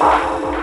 Música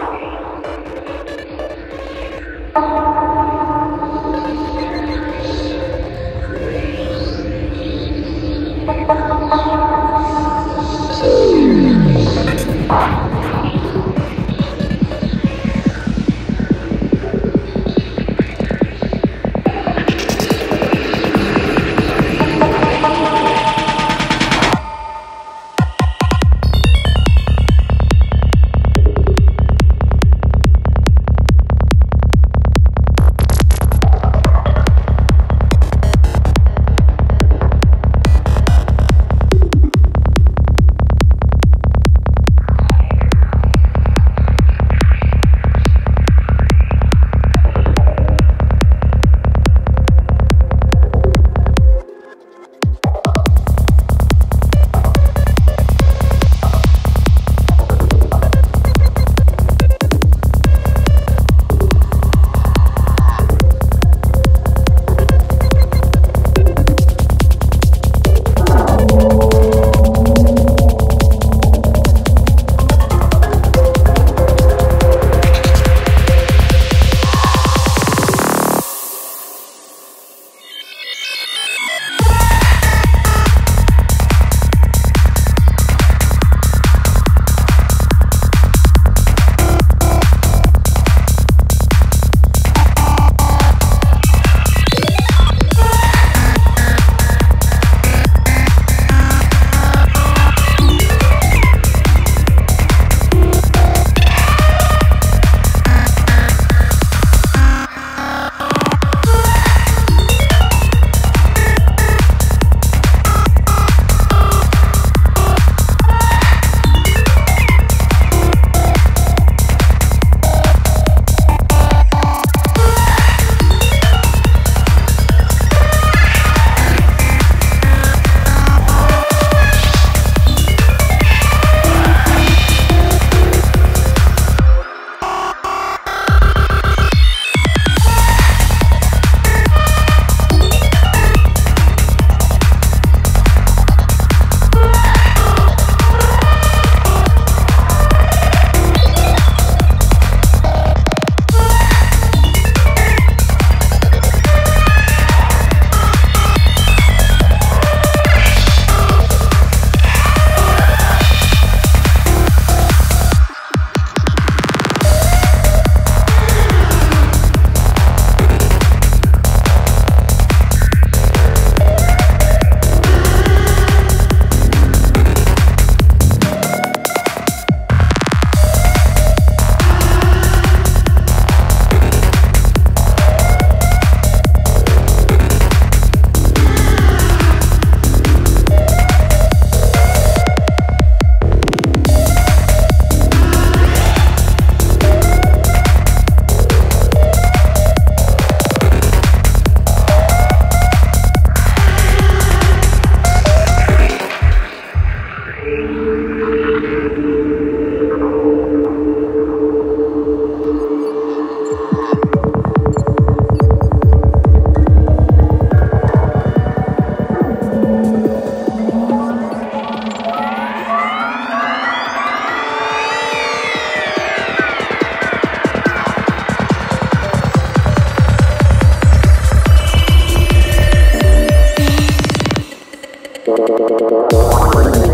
Thank.